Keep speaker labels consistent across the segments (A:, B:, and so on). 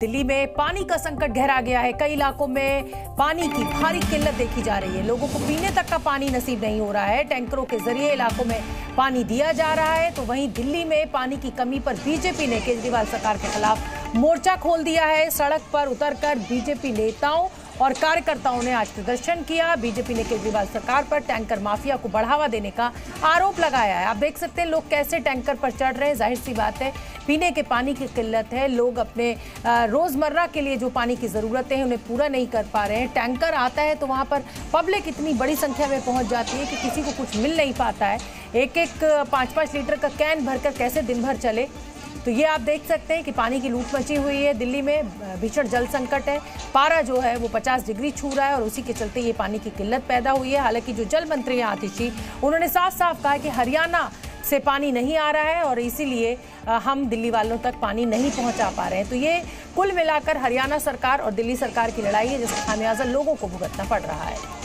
A: दिल्ली में पानी का संकट गहरा गया है। कई इलाकों में पानी की भारी किल्लत देखी जा रही है। लोगों को पीने तक का पानी नसीब नहीं हो रहा है। टैंकरों के ज़रिए इलाकों में पानी दिया जा रहा है। तो वहीं दिल्ली में पानी की कमी पर बीजेपी ने केजरीवाल सरकार के खिलाफ मोर्चा खोल दिया है। सड़क पर उतरकर बीजेपी नेताओं और कार्यकर्ताओं ने आज प्रदर्शन किया। बीजेपी ने केजरीवाल सरकार पर टैंकर माफिया को बढ़ावा देने का आरोप लगाया है। आप देख सकते हैं लोग कैसे टैंकर पर चढ़ रहे हैं। ज़ाहिर सी बात है, पीने के पानी की किल्लत है। लोग अपने रोज़मर्रा के लिए जो पानी की जरूरतें हैं, उन्हें पूरा नहीं कर पा रहे हैं। टैंकर आता है तो वहाँ पर पब्लिक इतनी बड़ी संख्या में पहुँच जाती है कि किसी को कुछ मिल नहीं पाता है। एक एक पाँच पाँच लीटर का कैन भरकर कैसे दिन भर चले? तो ये आप देख सकते हैं कि पानी की लूट मची हुई है। दिल्ली में भीषण जल संकट है। पारा जो है वो 50 डिग्री छू रहा है और उसी के चलते ये पानी की किल्लत पैदा हुई है। हालाँकि जो जल मंत्री हैं आतिशी, उन्होंने साफ़ साफ़ कहा कि हरियाणा से पानी नहीं आ रहा है और इसीलिए हम दिल्ली वालों तक पानी नहीं पहुँचा पा रहे हैं। तो ये कुल मिलाकर हरियाणा सरकार और दिल्ली सरकार की लड़ाई है जिसका खामियाजा लोगों को भुगतना पड़ रहा है।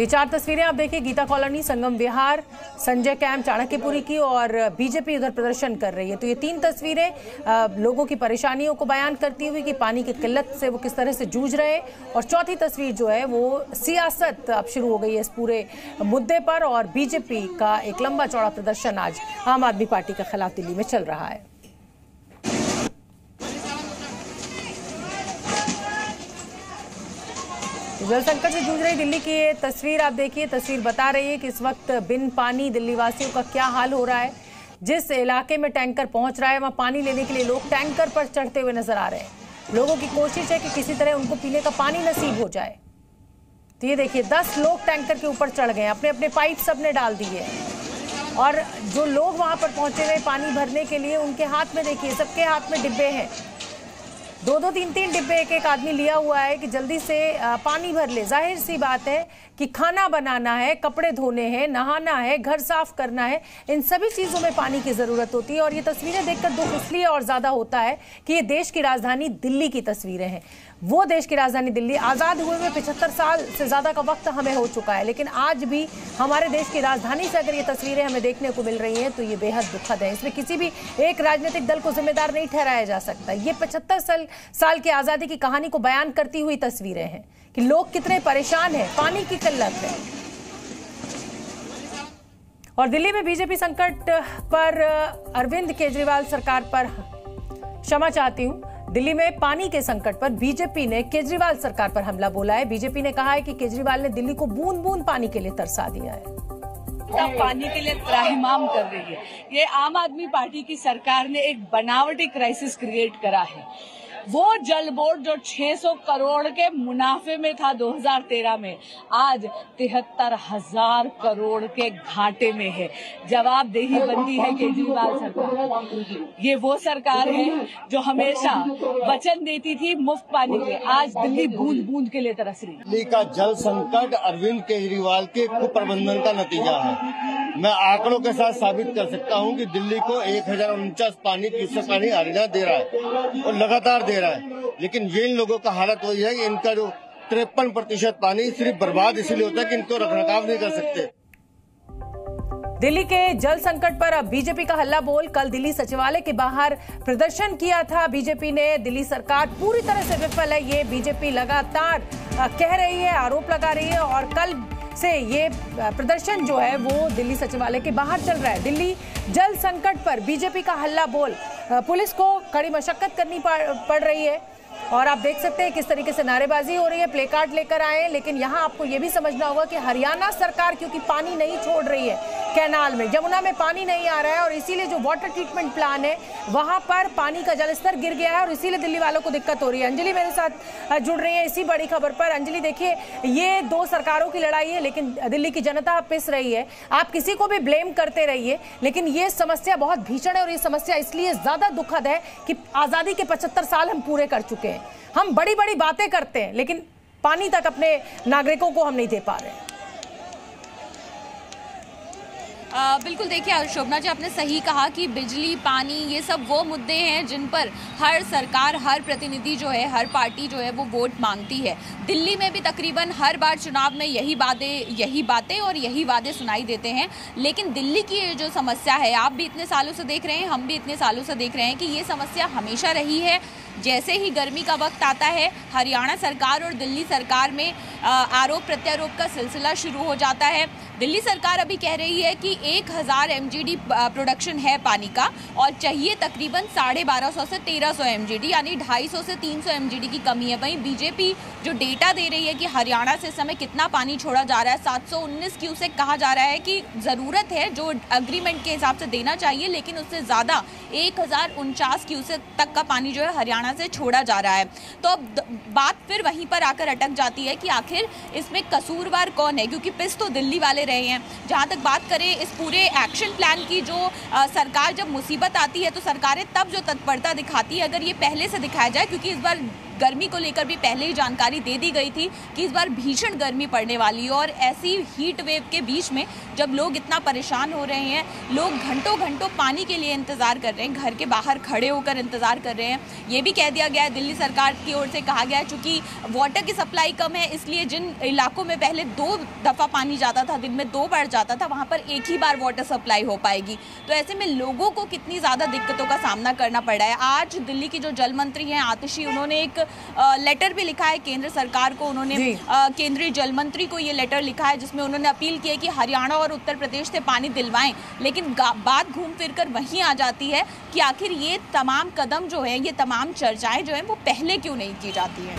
A: ये चार तस्वीरें आप देखिए, गीता कॉलोनी, संगम विहार, संजय कैंप चाणक्यपुरी की और बीजेपी उधर प्रदर्शन कर रही है। तो ये तीन तस्वीरें लोगों की परेशानियों को बयान करती हुई कि पानी की किल्लत से वो किस तरह से जूझ रहे और चौथी तस्वीर जो है, वो सियासत अब शुरू हो गई है इस पूरे मुद्दे पर और बीजेपी का एक लंबा चौड़ा प्रदर्शन आज आम आदमी पार्टी के खिलाफ दिल्ली में चल रहा है। जल संकट से जूझ रही दिल्ली की ये तस्वीर आप देखिए, तस्वीर बता रही है कि इस वक्त बिन पानी दिल्ली वासियों का क्या हाल हो रहा है। जिस इलाके में टैंकर पहुँच रहा है, वहाँ पानी लेने के लिए लोग टैंकर पर चढ़ते हुए नज़र आ रहे हैं। लोगों की कोशिश है कि किसी तरह उनको पीने का पानी नसीब हो जाए। तो ये देखिए, दस लोग टैंकर के ऊपर चढ़ गए अपने अपने पाइप सबने डाल दिए। और जो लोग वहाँ पर पहुँचे हुए पानी भरने के लिए, उनके हाथ में देखिए, सबके हाथ में डिब्बे हैं। दो दो तीन तीन डिब्बे एक एक आदमी लिया हुआ है कि जल्दी से पानी भर ले। ज़ाहिर सी बात है कि खाना बनाना है, कपड़े धोने हैं, नहाना है, घर साफ़ करना है, इन सभी चीज़ों में पानी की ज़रूरत होती है। और ये तस्वीरें देखकर दुख इसलिए और ज़्यादा होता है कि ये देश की राजधानी दिल्ली की तस्वीरें हैं। वो देश की राजधानी दिल्ली आज़ाद हुए हुए पिछहत्तर साल से ज़्यादा का वक्त हमें हो चुका है, लेकिन आज भी हमारे देश की राजधानी से अगर ये तस्वीरें हमें देखने को मिल रही हैं तो ये बेहद दुखद है। इसमें किसी भी एक राजनीतिक दल को जिम्मेदार नहीं ठहराया जा सकता। ये पचहत्तर साल साल की आज़ादी की कहानी को बयान करती हुई तस्वीरें हैं कि लोग कितने परेशान हैं, पानी की किल्लत है। और दिल्ली में बीजेपी संकट पर, अरविंद केजरीवाल सरकार पर क्षमा चाहती हूँ। दिल्ली में पानी के संकट पर बीजेपी ने केजरीवाल सरकार पर हमला बोला है। बीजेपी ने कहा है कि केजरीवाल ने दिल्ली को बूंद बूंद पानी के लिए तरसा दिया है।
B: पानी के लिए त्राहिमाम कर रही है। ये आम आदमी पार्टी की सरकार ने एक बनावटी क्राइसिस क्रिएट करा है। वो जल बोर्ड जो 600 करोड़ के मुनाफे में था 2013 में आज तिहत्तर हज़ार करोड़ के घाटे में है। जवाबदेही बनती है केजरीवाल सरकार। ये वो सरकार है जो हमेशा वचन देती थी मुफ़्त पानी के। आज दिल्ली बूंद बूंद के लिए तरस रही
C: दिल्ली का जल संकट अरविंद केजरीवाल के कुप्रबंधन का नतीजा है। मैं आंकड़ों के साथ साबित कर सकता हूँ कि दिल्ली को एक हज़ार उनचास पानी क्यूसेक पानी हरियाणा दे रहा है और लगातार दे रहा है। लेकिन ये इन लोगों का हालत वही है कि इनका जो तिरपन प्रतिशत पानी सिर्फ़ बर्बाद इसलिए होता है कि इनको रखरखाव नहीं कर सकते।
A: दिल्ली के जल संकट पर अब बीजेपी का हल्ला बोल, कल दिल्ली सचिवालय के बाहर प्रदर्शन किया था। बीजेपी ने दिल्ली सरकार पूरी तरह से विफल है, ये बीजेपी लगातार कह रही है, आरोप लगा रही है और कल से ये प्रदर्शन जो है वो दिल्ली सचिवालय के बाहर चल रहा है। दिल्ली जल संकट पर बीजेपी का हल्ला बोल पुलिस को कड़ी मशक्कत करनी पड़ रही है। और आप देख सकते हैं किस तरीके से नारेबाजी हो रही है। प्ले कार्ड लेकर आए लेकिन यहाँ आपको ये भी समझना होगा कि हरियाणा सरकार, क्योंकि पानी नहीं छोड़ रही है कैनाल में। यमुना में पानी नहीं आ रहा है और इसीलिए जो वाटर ट्रीटमेंट प्लान है, वहाँ पर पानी का जलस्तर गिर गया है और इसीलिए दिल्ली वालों को दिक्कत हो रही है। अंजलि मेरे साथ जुड़ रही है इसी बड़ी खबर पर। अंजलि, देखिए, ये दो सरकारों की लड़ाई है, लेकिन दिल्ली की जनता पिस रही है। आप किसी को भी ब्लेम करते रहिए, लेकिन ये समस्या बहुत भीषण है और ये समस्या इसलिए ज़्यादा दुखद है कि आज़ादी के पचहत्तर साल हम पूरे कर चुके हैं। हम बड़ी बड़ी बातें करते हैं, लेकिन पानी तक अपने नागरिकों को हम नहीं दे पा रहे
D: आ, बिल्कुल देखिए शोभना जी आपने सही कहा कि बिजली पानी ये सब वो मुद्दे हैं जिन पर हर सरकार हर प्रतिनिधि जो है हर पार्टी जो है वो वोट मांगती है। दिल्ली में भी तकरीबन हर बार चुनाव में यही बातें यही बातें और यही वादे सुनाई देते हैं। लेकिन दिल्ली की जो समस्या है आप भी इतने सालों से देख रहे हैं हम भी इतने सालों से देख रहे हैं कि ये समस्या हमेशा रही है। जैसे ही गर्मी का वक्त आता है, हरियाणा सरकार और दिल्ली सरकार में आरोप प्रत्यारोप का सिलसिला शुरू हो जाता है। दिल्ली सरकार अभी कह रही है कि 1000 हज़ार प्रोडक्शन है पानी का और चाहिए तकरीबन साढ़े बारह सौ से तेरह सौ एम यानी ढाई सौ से तीन सौ एम की कमी है। वहीं बीजेपी जो डेटा दे रही है कि हरियाणा से समय कितना पानी छोड़ा जा रहा है, सात सौ उन्नीस कहा जा रहा है कि ज़रूरत है जो अग्रीमेंट के हिसाब से देना चाहिए, लेकिन उससे ज़्यादा एक हज़ार उनचास तक का पानी जो है हरियाणा से छोड़ा जा रहा है। तो अब बात फिर वहीं पर आकर अटक जाती है कि आखिर इसमें कसूरवार कौन है क्योंकि पिस तो दिल्ली वाले रहे हैं। जहाँ तक बात करें इस पूरे एक्शन प्लान की जो आ, सरकार जब मुसीबत आती है तो सरकारें तब जो तत्परता दिखाती है अगर ये पहले से दिखाया जाए क्योंकि इस बार गर्मी को लेकर भी पहले ही जानकारी दे दी गई थी कि इस बार भीषण गर्मी पड़ने वाली है और ऐसी हीट वेव के बीच में जब लोग इतना परेशान हो रहे हैं, लोग घंटों घंटों पानी के लिए इंतज़ार कर रहे हैं, घर के बाहर खड़े होकर इंतज़ार कर रहे हैं। ये भी कह दिया गया है, दिल्ली सरकार की ओर से कहा गया है, चूँकि वाटर की सप्लाई कम है, इसलिए जिन इलाकों में पहले दो दफ़ा पानी जाता था, दिन में दो बार जाता था, वहाँ पर एक ही बार वाटर सप्लाई हो पाएगी। तो ऐसे में लोगों को कितनी ज़्यादा दिक्कतों का सामना करना पड़ रहा है? आज दिल्ली की जो जल मंत्री हैं, आतिशी, उन्होंने एक लेटर भी लिखा है केंद्र सरकार को उन्होंने केंद्रीय जल मंत्री को ये लेटर लिखा है जिसमें उन्होंने अपील की है कि हरियाणा और उत्तर प्रदेश से पानी दिलवाएँ। लेकिन बात घूम फिर कर वहीं आ जाती है कि आखिर ये तमाम कदम जो है ये तमाम चर्चाएँ जो है वो पहले क्यों नहीं की जाती है?